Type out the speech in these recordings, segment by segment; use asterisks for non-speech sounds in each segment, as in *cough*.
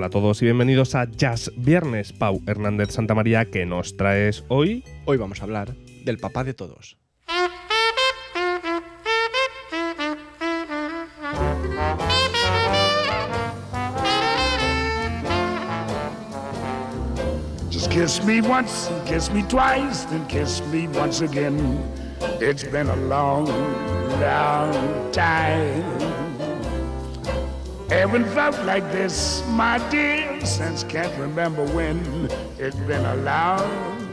Hola a todos y bienvenidos a Jazz Viernes. Pau Hernández Santamaría, ¿qué nos traes hoy? Hoy vamos a hablar del papá de todos. Just kiss me once and kiss me twice, then kiss me once again. It's been a long, long time. Haven't felt like this, my dear, since can't remember when. It's been a long.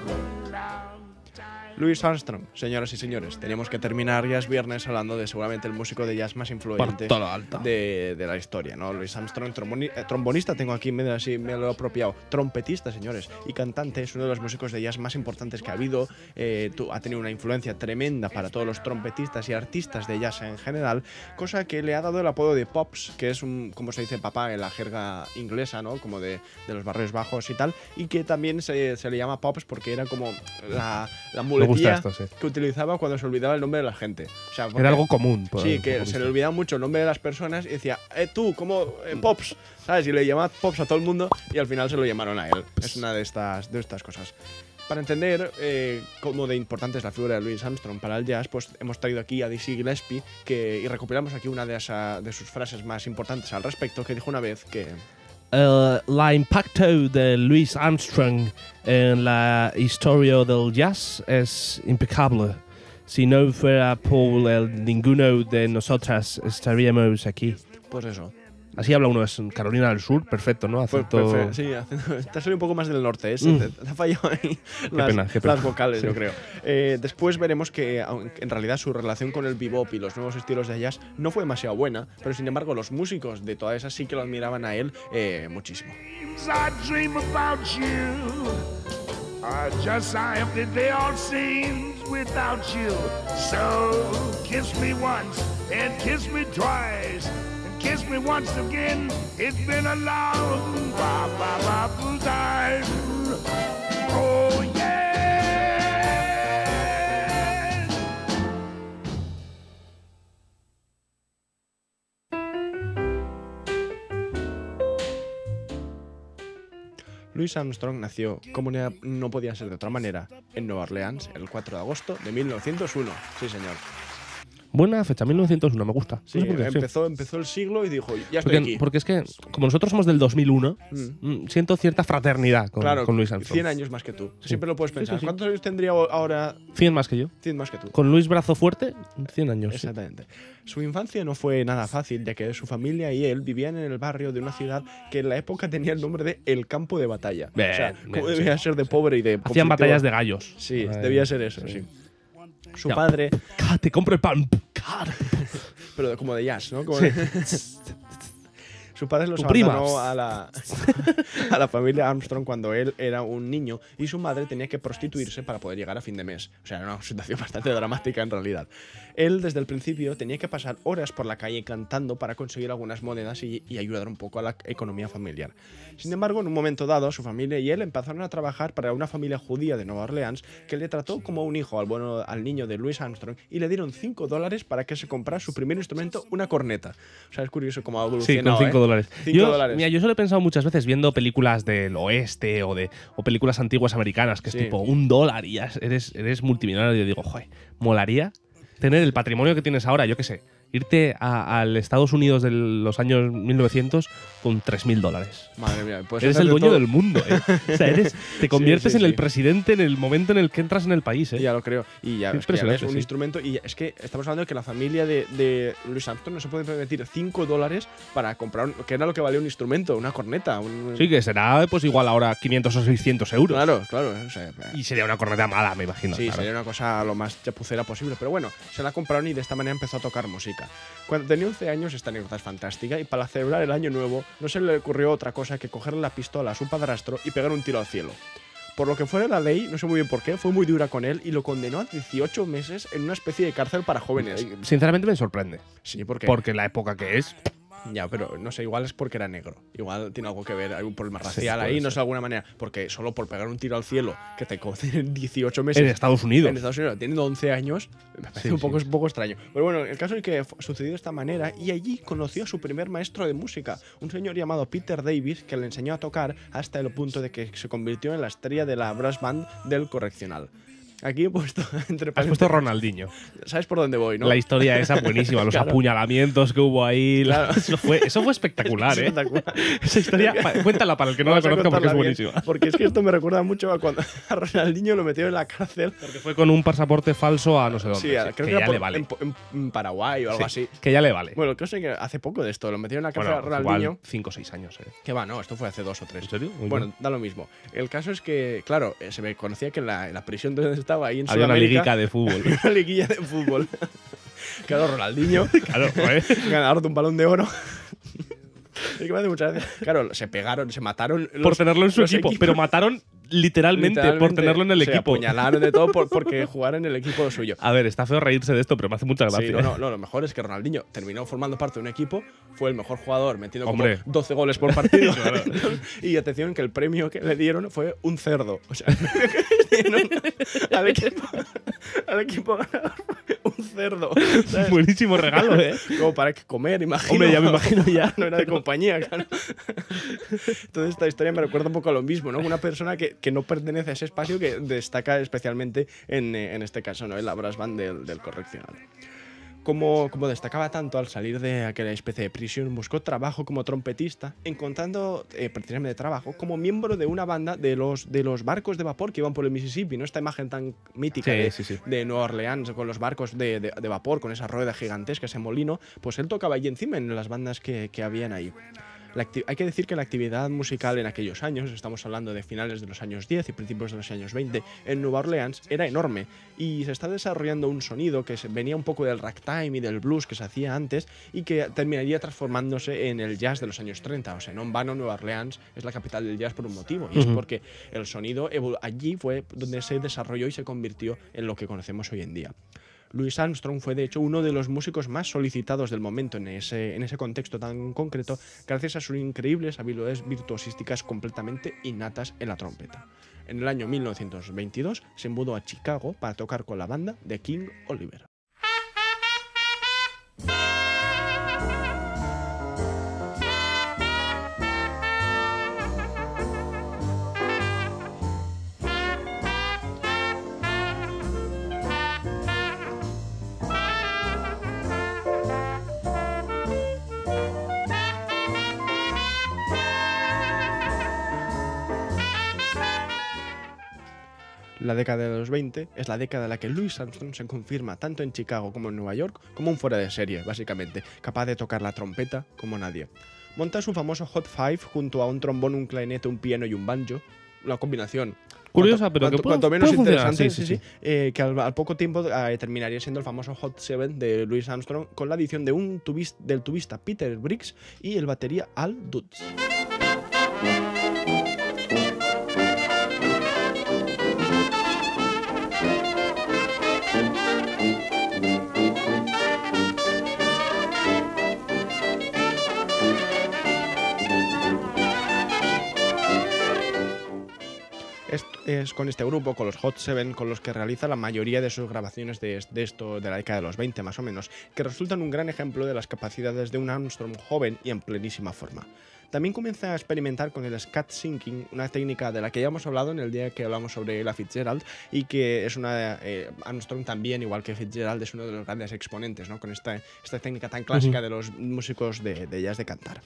Louis Armstrong, señoras y señores, teníamos que terminar. Ya es viernes hablando de seguramente el músico de jazz más influyente de, de la historia, ¿no? Louis Armstrong, tromboni- eh, trombonista, tengo aquí, me, así, me lo he apropiado, trompetista, señores, y cantante, es uno de los músicos de jazz más importantes que ha habido, eh, ha tenido una influencia tremenda para todos los trompetistas y artistas de jazz en general, cosa que le ha dado el apodo de Pops, que es un, como se dice papá en la jerga inglesa, ¿no? Como de, de los barrios bajos y tal, y que también se, se le llama Pops porque era como la, la Me esto, sí. que utilizaba cuando se olvidaba el nombre de la gente. O sea, porque- Era algo común. por- Sí, que se le olvidaba mucho el nombre de las personas y decía, eh, tú, ¿cómo? Eh, Pops, ¿sabes? Y le llamaba Pops a todo el mundo y al final se lo llamaron a él. Es una de estas, de estas cosas. Para entender eh, cómo de importante es la figura de Louis Armstrong para el jazz, pues hemos traído aquí a Dizzy Gillespie que, y recopilamos aquí una de, esa- de sus frases más importantes al respecto, que dijo una vez que... Eh, la impacto de Louis Armstrong en la historia del jazz es impecable. Si no fuera por ninguno de nosotras estaríamos aquí. Pues eso. Así habla uno, es Carolina del Sur, perfecto, ¿no? Pues, Acento- sí, haciendo- *laughs* te has salido un poco más del norte, ¿eh? Mm. Te, ha fallado ahí las, pena, qué pena. las vocales, Sí. yo creo. Eh, después veremos que en realidad su relación con el bebop y los nuevos estilos de jazz no fue demasiado buena, pero sin embargo los músicos de todas esas sí que lo admiraban a él eh, muchísimo. Kiss once again. It's been. Oh. Louis Armstrong nació, como no podía ser de otra manera, en Nueva Orleans el 4 de agosto de 1901. Sí, señor. Buena fecha, 1901, me gusta. Sí, No sé por qué, sí. empezó, empezó el siglo y dijo, ya estoy Porque, aquí. porque es que, como nosotros somos del 2001, Mm. mm, siento cierta fraternidad con, Claro, con Luis Armstrong. 100 años más que tú. Sí. Siempre lo puedes pensar. ¿Cuántos años tendría ahora 100 más que yo. 100 más que tú? Con Luis Brazo Fuerte, 100 años. Exactamente. Su infancia no fue nada fácil, ya que su familia y él vivían en el barrio de una ciudad que en la época tenía el nombre de El Campo de Batalla. Bien, o sea, bien, ¿cómo sí. debía ser de pobre y de Hacían batallas de gallos. Sí, Ay, debía ser eso, sí. Su Ya. padre, Te compro el pan. *laughs* Pero como de jazz, ¿no? Como de- *laughs* Su padre los abandonó a la, *laughs* a la familia Armstrong cuando él era un niño y su madre tenía que prostituirse para poder llegar a fin de mes. O sea, era una situación *laughs* bastante dramática en realidad. Él desde el principio tenía que pasar horas por la calle cantando para conseguir algunas monedas y, y ayudar un poco a la economía familiar. Sin embargo, en un momento dado, su familia y él empezaron a trabajar para una familia judía de Nueva Orleans que le trató como un hijo al, bueno, al niño de Louis Armstrong y le dieron 5 dólares para que se comprara su primer instrumento, una corneta. O sea, es curioso cómo ha Sí, evolucionado. con 5 ¿eh? Dólares. Cinco yo, dólares. Mira, yo solo he pensado muchas veces viendo películas del oeste o de o películas antiguas americanas, que Sí. es tipo un dólar y ya eres, eres multimillonario. Y digo, joder, molaría tener el patrimonio que tienes ahora, yo qué sé, irte al Estados Unidos de los años 1900 con 3.000 dólares. Madre mía, puedes Eres el dueño todo. del mundo, ¿eh? O sea, eres, *laughs* te conviertes sí, en el presidente en el momento en el que entras en el país, ¿eh? Ya lo creo. Y ya, es que ya un instrumento. Y es que estamos hablando de que la familia de, de Louis Armstrong no se puede permitir 5 dólares para comprar, un- que era lo que valía un instrumento, una corneta. un- Sí, que será pues igual ahora 500 o 600 euros. Claro, claro. o sea, Y sería una corneta mala, me imagino. Sí, claro. sería una cosa lo más chapucera posible. Pero bueno, se la compraron y de esta manera empezó a tocar música. Cuando tenía 11 años, esta anécdota es fantástica. Y para celebrar el año nuevo, no se le ocurrió otra cosa que cogerle la pistola a su padrastro y pegar un tiro al cielo. Por lo que fuera la ley, no sé muy bien por qué, fue muy dura con él y lo condenó a 18 meses en una especie de cárcel para jóvenes. Sinceramente me sorprende. Sí, porque Porque la época que es. Ya, pero no sé, igual es porque era negro. Igual tiene algo que ver, hay un problema racial ahí, no sé de alguna manera. Porque solo por pegar un tiro al cielo, que te conceden 18 meses. En Estados Unidos. En Estados Unidos, teniendo 11 años, me parece Sí, un, poco, sí. un poco extraño. Pero bueno, el caso es que sucedió de esta manera y allí conoció a su primer maestro de música, un señor llamado Peter Davis, que le enseñó a tocar hasta el punto de que se convirtió en la estrella de la brass band del correccional. Aquí he puesto *laughs* entre Has puesto Ronaldinho. ¿Sabes por dónde voy, no? La historia esa buenísima, los *laughs* Claro. apuñalamientos que hubo ahí. Claro. Eso, fue, eso fue espectacular, *laughs* ¿eh? Espectacular. Esa historia, cuéntala para el que no la Vamos conozca porque es bien, buenísima. Porque es que esto me recuerda mucho a cuando a Ronaldinho lo metieron en la cárcel. Porque fue con un pasaporte falso a no sé dónde. Sí, creo que que, era ya por- le vale. en, en Paraguay o algo Sí, así. Que ya le vale. Bueno, es que hace poco de esto, lo metieron en la cárcel Bueno, a Ronaldinho. igual 5 o 6 años, ¿eh? Que va, no, esto fue hace dos o tres. ¿En serio? Muy Bueno, bien. da lo mismo. El caso es que, claro, eh, se me conocía que en la, en la prisión donde estaba ahí en Había una liguica de fútbol. *laughs* una liguilla de fútbol. *laughs* claro, Ronaldinho, *laughs* claro, joder. ganador de un balón de oro. Es que me hace mucha gracia. Claro, se pegaron, se mataron. por tenerlo en su equipo. equipos. Pero mataron literalmente, por tenerlo en el se equipo. apuñalaron de todo por- porque jugara en el equipo suyo. A ver, está feo reírse de esto, pero me hace mucha gracia. Sí, no, no, no, lo mejor es que Ronaldinho terminó formando parte de un equipo, fue el mejor jugador, metiendo como Hombre. 12 goles por partido. *laughs* y atención que el premio que le dieron fue un cerdo. O sea, *laughs* al equipo, al equipo ganador fue un cerdo. ¿sabes? *laughs* Buenísimo regalo, ¿eh? Como para que comer, imagino. Hombre, ya me imagino ya. No era de compañía, claro. Entonces esta historia me recuerda un poco a lo mismo, ¿no? Una persona que, que no pertenece a ese espacio que destaca especialmente en, eh, en este caso, ¿no? Brass band del, del correccional. Como, como destacaba tanto al salir de aquella especie de prisión, buscó trabajo como trompetista, encontrando eh, precisamente trabajo como miembro de una banda de los, de los barcos de vapor que iban por el Mississippi, ¿no? Esta imagen tan mítica Sí, de, sí, sí. de Nueva Orleans con los barcos de, de- de vapor, con esa rueda gigantesca, ese molino, pues él tocaba allí encima en las bandas que, que habían ahí. Hay que decir que la actividad musical en aquellos años, estamos hablando de finales de los años 10 y principios de los años 20, en Nueva Orleans era enorme y se está desarrollando un sonido que venía un poco del ragtime y del blues que se hacía antes y que terminaría transformándose en el jazz de los años 30. O sea, no en vano Nueva Orleans es la capital del jazz por un motivo y es porque el sonido allí fue donde se desarrolló y se convirtió en lo que conocemos hoy en día. Louis Armstrong fue de hecho uno de los músicos más solicitados del momento en ese, en ese contexto tan concreto, gracias a sus increíbles habilidades virtuosísticas completamente innatas en la trompeta. En el año 1922 se mudó a Chicago para tocar con la banda de King Oliver. La década de los 20 es la década en la que Louis Armstrong se confirma tanto en Chicago como en Nueva York como un fuera de serie, básicamente, capaz de tocar la trompeta como nadie. Monta su famoso Hot Five junto a un trombón, un clarinete, un piano y un banjo, una combinación Curiosa, cuanto- pero que cuanto, puede- cuanto menos puede interesante, sí, sí, sí, sí, eh, que al, al poco tiempo eh, terminaría siendo el famoso Hot Seven de Louis Armstrong con la adición de un tubis- del tubista Peter Briggs y el batería Al Dutz. Es, con este grupo, con los Hot Seven, con los que realiza la mayoría de sus grabaciones de, de esto de la década de los 20 más o menos, que resultan un gran ejemplo de las capacidades de un Armstrong joven y en plenísima forma. También comienza a experimentar con el scat syncing, una técnica de la que ya hemos hablado en el día que hablamos sobre la Fitzgerald y que es una eh, Armstrong también, igual que Fitzgerald, es uno de los grandes exponentes, ¿no? Con esta, esta técnica tan clásica de los músicos de, de jazz de cantar.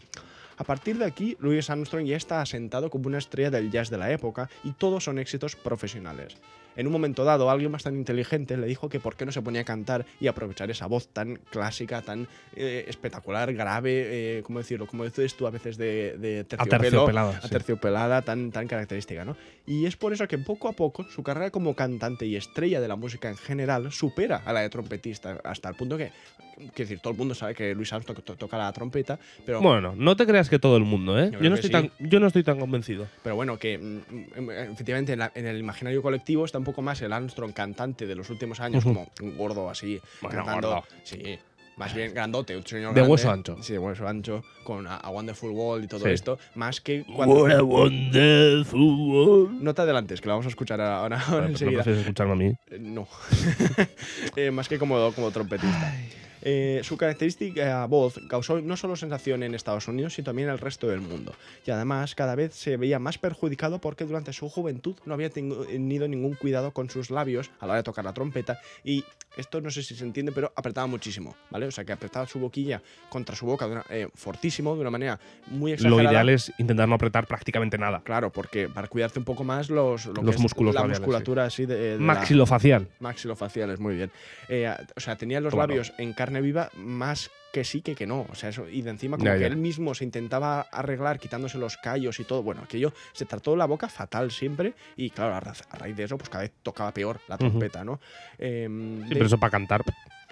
A partir de aquí, Louis Armstrong ya está asentado como una estrella del jazz de la época y todos son éxitos profesionales. En un momento dado, alguien bastante inteligente le dijo que por qué no se ponía a cantar y aprovechar esa voz tan clásica, tan eh, espectacular, grave, eh, ¿cómo decirlo? Como dices tú a veces de, de terciopelo, Aterciopelada, sí. aterciopelada, tan, tan característica, ¿no? Y es por eso que poco a poco su carrera como cantante y estrella de la música en general supera a la de trompetista, hasta el punto que, quiero decir, todo el mundo sabe que Louis Armstrong to- toca la trompeta, pero Bueno, no te creas que todo el mundo, ¿eh? Yo Yo, no, estoy sí. tan, yo no estoy tan convencido. Pero bueno, que mm, mm, efectivamente en, la- en el imaginario colectivo está un poco más el Armstrong cantante de los últimos años, como un gordo así, Bueno, cantando. gordo. Sí. más bien grandote, un señor De grande, hueso ancho. Sí, de hueso ancho, con a, a Wonderful World y todo Sí. esto, más que cuando... What a wonderful world. No te adelantes, que lo vamos a escuchar ahora, ahora Vale, pues no enseguida. prefieres escucharme a mí. Eh, No. *laughs* Eh, más que como, como trompetista. Eh, su característica voz causó no solo sensación en Estados Unidos, sino también en el resto del mundo. Y además, cada vez se veía más perjudicado porque durante su juventud no había tengo- tenido ningún cuidado con sus labios a la hora de tocar la trompeta. Y esto no sé si se entiende, pero apretaba muchísimo, ¿vale? O sea, que apretaba su boquilla contra su boca de una- eh, fortísimo, de una manera muy exagerada. Lo ideal es intentar no apretar prácticamente nada. Claro, porque para cuidarte un poco más los, lo Los músculos la labiales, musculatura así de, de la- Maxilofacial. Maxilofaciales, muy bien. Eh, o sea, tenía los labios en carne viva más que sí que que no. O sea, eso, y de encima como que él mismo se intentaba arreglar quitándose los callos y todo. Bueno, aquello se trató la boca fatal siempre y claro, a, ra- a raíz de eso pues cada vez tocaba peor la trompeta, ¿no? Eh, Sí, de- pero eso para cantar.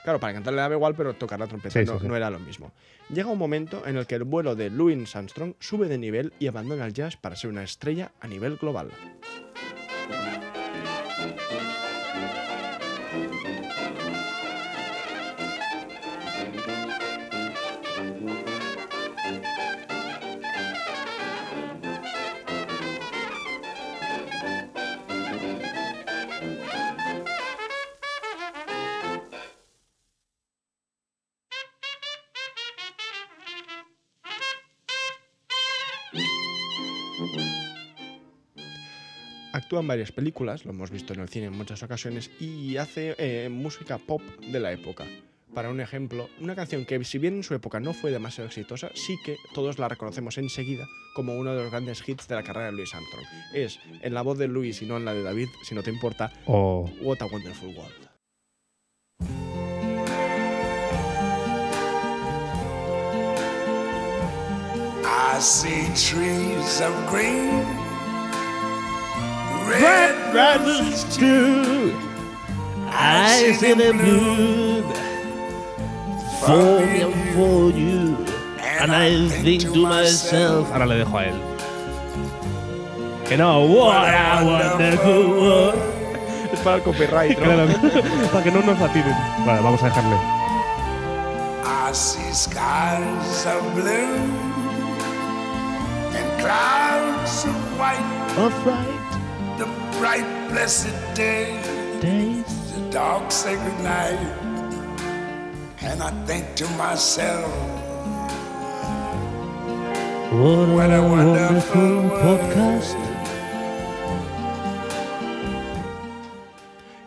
Claro, para cantar le daba igual, pero tocar la trompeta Sí, no, sí. no era lo mismo. Llega un momento en el que el vuelo de Louis Armstrong sube de nivel y abandona el jazz para ser una estrella a nivel global. Actúa en varias películas, lo hemos visto en el cine en muchas ocasiones, y hace eh, música pop de la época. Para un ejemplo, una canción que si bien en su época no fue demasiado exitosa, sí que todos la reconocemos enseguida como uno de los grandes hits de la carrera de Louis Armstrong. Es en la voz de Louis y no en la de David, si no te importa, O What a Wonderful World. I see trees of green, roses too. I see them blue for me and for you. And I think to myself. Ahora le dejo a él. Que no, what a wonderful world. Es para el copyright, ¿no? Claro, *laughs* para que no nos la tiren. Vale, vamos a dejarle. I see skies of blue and clouds of white. Of The bright, blessed day, days. the dark, sacred night. And I think to myself, What What a wonderful podcast.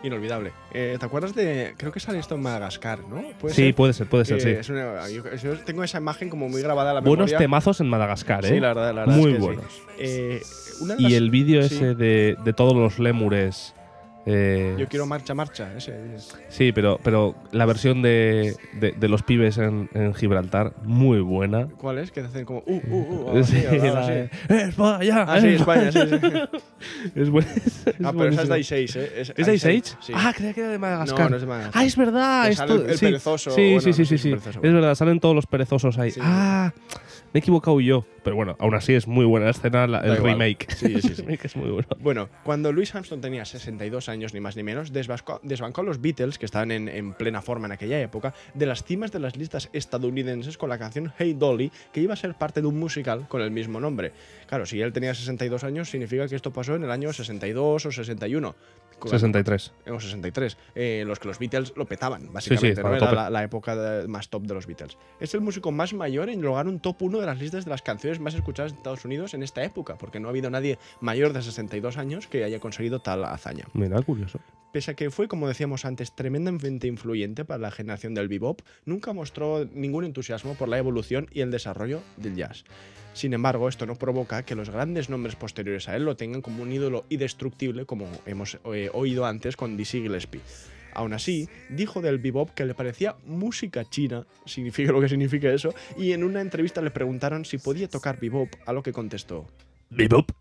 Inolvidable. Eh, ¿Te acuerdas de.? Creo que sale esto en Madagascar, ¿no? ¿Puede Sí, ser? puede ser, puede ser, sí. es una- yo, yo tengo esa imagen como muy grabada la Buenos memoria. temazos en Madagascar, ¿eh? Sí, la verdad, la verdad. Muy es que sí. buenos. Eh, una de Y las- el vídeo sí. ese de, de todos los lémures. Eh, Yo quiero marcha, marcha. Ese es. Sí, pero, pero la versión de, de, de los pibes en, en Gibraltar, muy buena. ¿Cuál es? Que hacen como. Uh, uh, uh. *laughs* Sí, así. de, ¡España! Ah, sí, España, sí, sí. *laughs* Es buena. Ah, pero esa es de Ice Age, ¿eh? ¿Es de Ice Age? Sí. Ah, creía que era de Madagascar. No, no es de Madagascar. Ah, es verdad. Que esto- el- el sí. perezoso, Sí, bueno, sí, sí, sí, es. Es verdad, salen todos los perezosos ahí. Ah, me he equivocado yo. Pero bueno, aún así es muy buena la escena, la- el igual. remake. Sí, sí, *laughs* es muy bueno. Bueno, cuando Louis Armstrong tenía 62 años, ni más ni menos, desbancó, desbancó a los Beatles, que estaban en, en plena forma en aquella época, de las cimas de las listas estadounidenses con la canción Hey Dolly, que iba a ser parte de un musical con el mismo nombre. Claro, si él tenía 62 años, significa que esto pasó en el año 62 o 61. 63. o 63, eh, los que los Beatles lo petaban, básicamente. Era la, la época de- más top de los Beatles. Es el músico más mayor en lograr un top 1 de las listas de las canciones más escuchadas en Estados Unidos en esta época, porque no ha habido nadie mayor de 62 años que haya conseguido tal hazaña. Mira, curioso. Pese a que fue, como decíamos antes, tremendamente influyente para la generación del bebop, nunca mostró ningún entusiasmo por la evolución y el desarrollo del jazz. Sin embargo, esto no provoca que los grandes nombres posteriores a él lo tengan como un ídolo indestructible, como hemos eh, oído antes con Dizzy Gillespie. Aún así, dijo del bebop que le parecía música china, *laughs* significa lo que significa eso, y en una entrevista le preguntaron si podía tocar bebop, a lo que contestó: Bebop.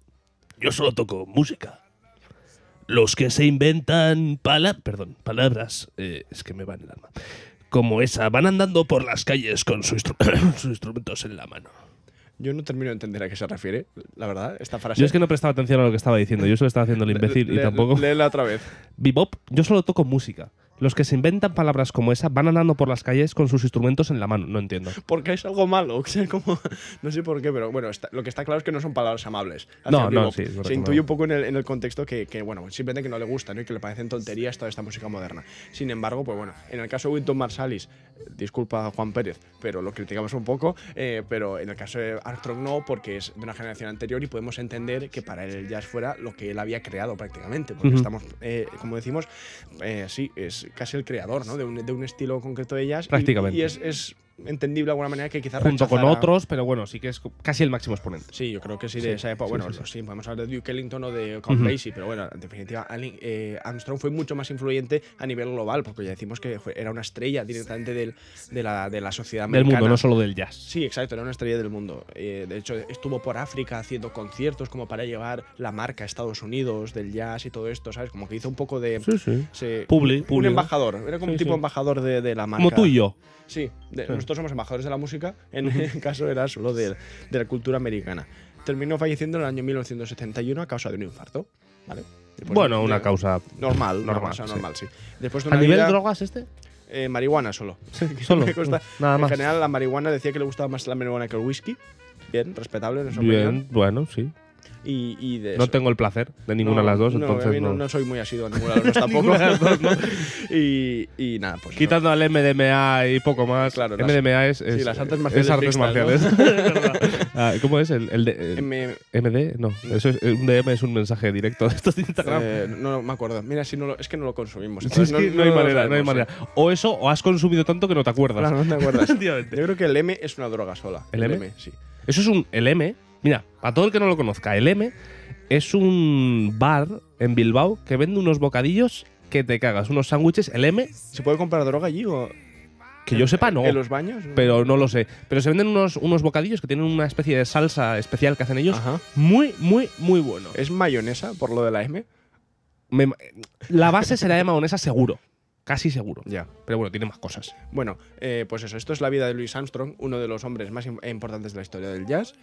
Yo solo toco música. Los que se inventan pala perdón, palabras, eh, es que me van el alma. Como esa, van andando por las calles con su instru- *coughs* sus instrumentos en la mano. Yo no termino de entender a qué se refiere, la verdad, esta frase. Yo es que no prestaba atención a lo que estaba diciendo. Yo solo estaba haciendo el imbécil y Le- tampoco. Léela otra vez. Bebop, yo solo toco música. Los que se inventan palabras como esa van andando por las calles con sus instrumentos en la mano. No entiendo. Porque es algo malo. *laughs* O sea, como, no sé por qué, pero bueno, está- lo que está claro es que no son palabras amables. No, no, sí, correcto, Se intuye no. un poco en el, en el contexto que, que, bueno, simplemente que no le gusta ¿no? y que le parecen tonterías toda esta música moderna. Sin embargo, pues bueno, en el caso de Winton Marsalis, disculpa Juan Pérez, pero lo criticamos un poco, eh, pero en el caso de Armstrong no, porque es de una generación anterior y podemos entender que para él el jazz fuera lo que él había creado prácticamente, porque estamos, eh, como decimos, eh, sí, es casi el creador ¿no? de, un, de un estilo concreto de jazz. y- Prácticamente. Y, es, es entendible de alguna manera que quizás Junto con otros, pero bueno, sí que es casi el máximo exponente. Sí, yo creo que sí, Sí, de esa época. bueno, sí, podemos hablar de Duke Ellington o de Count Ujú. Basie, pero bueno, en definitiva, eh, Armstrong fue mucho más influyente a nivel global, porque ya decimos que fue- era una estrella directamente del- de, la, de la sociedad Del americana. mundo, no solo del jazz. Sí, exacto, era una estrella del mundo. Eh, de hecho, estuvo por África haciendo conciertos como para llevar la marca a Estados Unidos del jazz y todo esto, ¿sabes? Como que hizo un poco de... Sí, sí. se- Publi- un embajador, era como un tipo sí. embajador de, de la marca. Como tú y yo. Sí, de- Sí. nosotros somos embajadores de la música, en el caso era solo de, de la cultura americana. Terminó falleciendo en el año 1971 a causa de un infarto. ¿vale? Después Bueno, de- una causa. Normal, normal, sea, sí. normal, sí. Después de ¿A una nivel vida- drogas este? eh, marihuana solo. *laughs* Solo. *laughs* Nada más. En general, la marihuana decía que le gustaba más la marihuana que el whisky. Bien, respetable en opinión. Bien, bueno, sí. Y, y de No tengo el placer de ninguna No, de las dos, no, entonces a mí no, soy muy asiduo a ninguna de las dos *laughs* tampoco. Ninguna de las dos, ¿no? *laughs* y, y nada, pues. Quitando al MDMA y poco más. Claro, MDMA es, es, sí, las artes es marciales artes mixtas, marciales. *laughs* Ah, ¿Cómo es? El, el de, el M- MD? No, eso es, un DM es un mensaje directo de estos de Instagram. eh, no me acuerdo. Mira, si no lo- es que no lo consumimos. Sí, entonces es que no, hay manera, no hay manera. O eso, o has consumido tanto que no te acuerdas. Claro, no te acuerdas. Yo creo que el M es una droga sola. ¿El M? sí. Eso es un. El M. Mira, para todo el que no lo conozca, el M es un bar en Bilbao que vende unos bocadillos que te cagas, unos sándwiches. El M, ¿Se puede comprar droga allí o que yo sepa, no. en los baños? Pero no lo sé. Pero se venden unos, unos bocadillos que tienen una especie de salsa especial que hacen ellos. Ajá. Muy, muy, muy bueno. ¿Es mayonesa por lo de la M? Me- la base será de mayonesa seguro. Casi seguro. Ya. Pero bueno, tiene más cosas. Bueno, eh, pues eso. Esto es la vida de Louis Armstrong, uno de los hombres más im- importantes de la historia del jazz.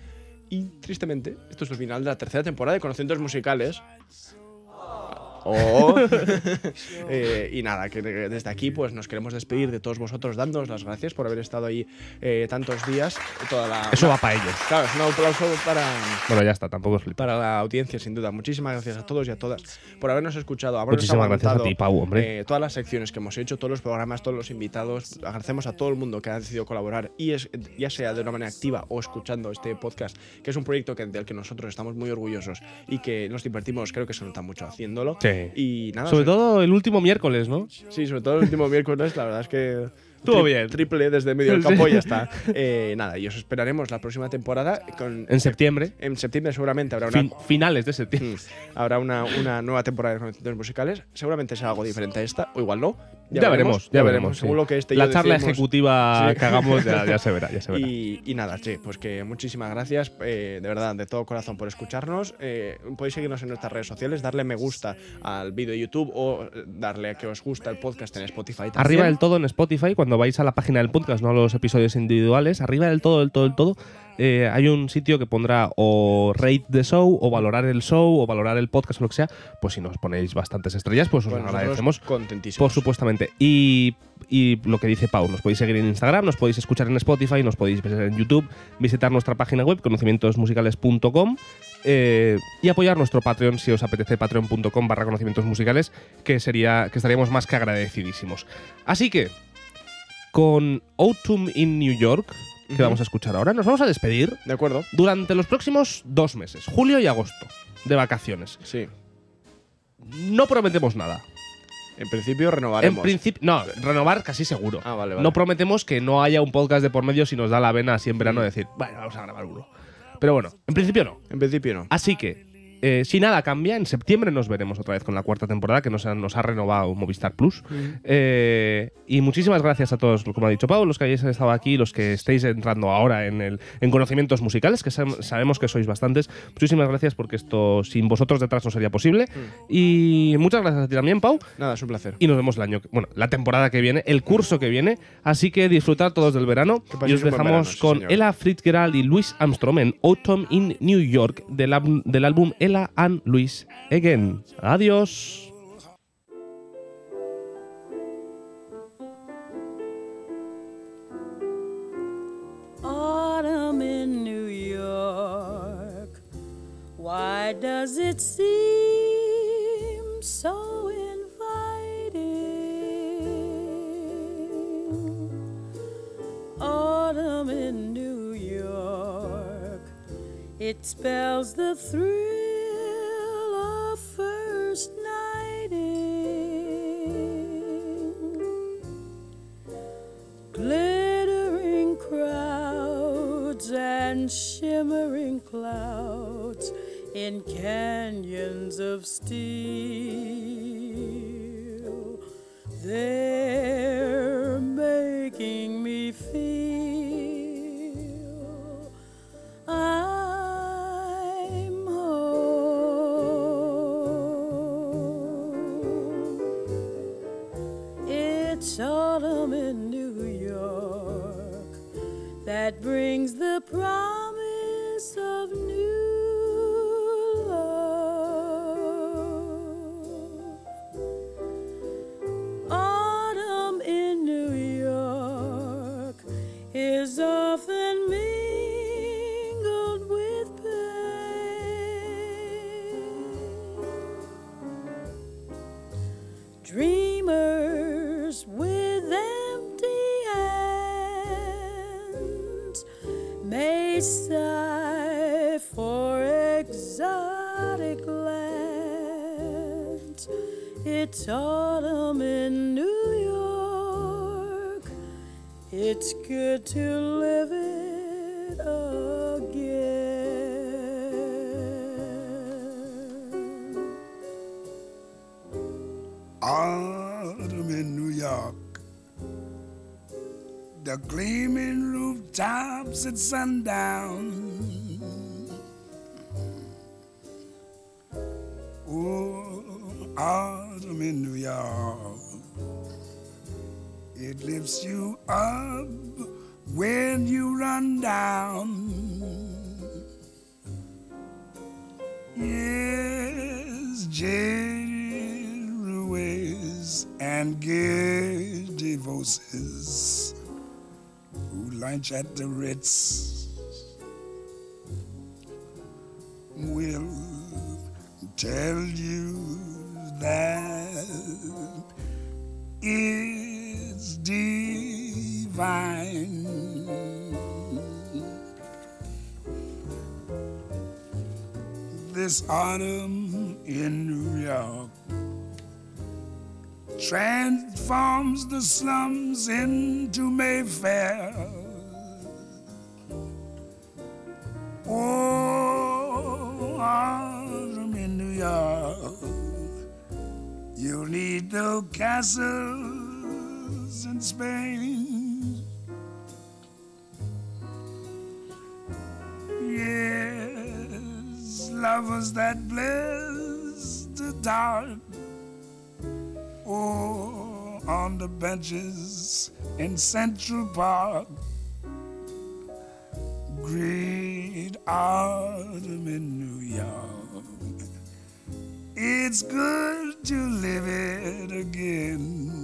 Y tristemente, esto es el final de la tercera temporada de Conocimientos Musicales. Oh. *laughs* Eh, y nada, que de- desde aquí pues nos queremos despedir de todos vosotros dándoos las gracias por haber estado ahí eh, tantos días. Toda la, Eso va para ellos. Claro, es un aplauso para, Bueno, ya está, tampoco es para la audiencia, sin duda. Muchísimas gracias a todos y a todas por habernos escuchado. habernos Muchísimas gracias a ti, Pau, hombre. eh, todas las secciones que hemos hecho, todos los programas, todos los invitados. Agradecemos a todo el mundo que ha decidido colaborar, y es, ya sea de una manera activa o escuchando este podcast, que es un proyecto que, del que nosotros estamos muy orgullosos y que nos divertimos, creo que se nota mucho haciéndolo. Sí. Y nada, Sobre so- todo el último miércoles, ¿no? Sí, sobre todo el último miércoles, la verdad es que. Tri- bien. Triple desde medio del *laughs* campo y ya está. Eh, nada, y os esperaremos la próxima temporada. Con, En septiembre. en septiembre seguramente habrá una, fin- finales de septiembre. Mm. Habrá una, una nueva temporada de conocimientos musicales. Seguramente será algo diferente a esta, o igual no. Ya, veremos, ya veremos. sí. Según lo que este La charla ejecutiva Sí. que hagamos ya, ya se verá, ya se verá. *laughs* Y, y nada, che, pues que muchísimas gracias, eh, de verdad, de todo corazón por escucharnos. Eh, podéis seguirnos en nuestras redes sociales, darle me gusta al vídeo de YouTube o eh, darle a que os gusta el podcast en Spotify. También. Arriba del todo en Spotify, cuando vais a la página del podcast, no a los episodios individuales, arriba del todo, del todo, del todo, eh, hay un sitio que pondrá o rate the show, o valorar el show, o valorar el podcast o lo que sea. Pues si nos ponéis bastantes estrellas, pues os Pues agradecemos. Contentísimos. Por supuestamente. Y, y lo que dice Pau, nos podéis seguir en Instagram, nos podéis escuchar en Spotify, nos podéis ver en YouTube, visitar nuestra página web, conocimientosmusicales.com eh, y apoyar nuestro Patreon si os apetece, patreon.com barra conocimientos musicales, que, sería, que estaríamos más que agradecidísimos. Así que, con Autumn in New York, que vamos a escuchar ahora, nos vamos a despedir De acuerdo. durante los próximos dos meses, julio y agosto, de vacaciones. Sí. No prometemos nada. En principio En renovaremos. principio, no, renovar casi seguro. ah, vale, vale. No prometemos que no haya un podcast de por medio si nos da la vena así en verano decir, bueno, vamos a grabar uno. Pero bueno, en principio no. en principio no. Así que, eh, si nada cambia, en septiembre nos veremos otra vez con la cuarta temporada que nos ha, nos ha renovado Movistar Plus. Eh, y muchísimas gracias a todos, como ha dicho Pau, los que hayáis estado aquí, los que estéis entrando ahora en, el, en conocimientos musicales, que sab- sabemos que sois bastantes. Muchísimas gracias porque esto sin vosotros detrás no sería posible. Y muchas gracias a ti también, Pau. Nada, es un placer. Y nos vemos el año, bueno, la temporada que viene, el curso que viene. Así que disfrutad todos del verano. Y os dejamos verano, sí, con señor. Ella Fitzgerald y Louis Armstrong en Autumn in New York del, del álbum Ella and Luis Again. Adiós. Why does it seem so inviting? Autumn in New York, it spells the thrill. Clouds in canyons of steel. They're making me feel I'm home. It's autumn in New York that brings the promise of new York. The gleaming rooftops at sundown. At the Ritz will tell you that it's divine. This autumn in New York transforms the slums into Mayfair. Castles in Spain. Yes, lovers that bless the dark. Oh, on the benches in Central Park. Great autumn in New York. It's good to live it again.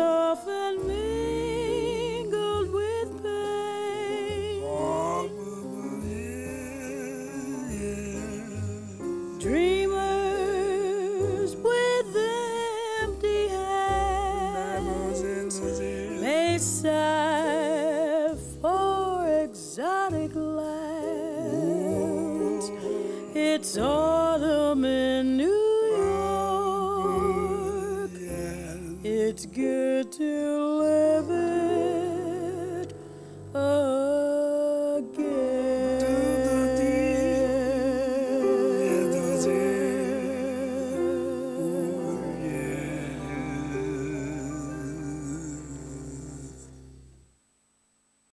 soft than me.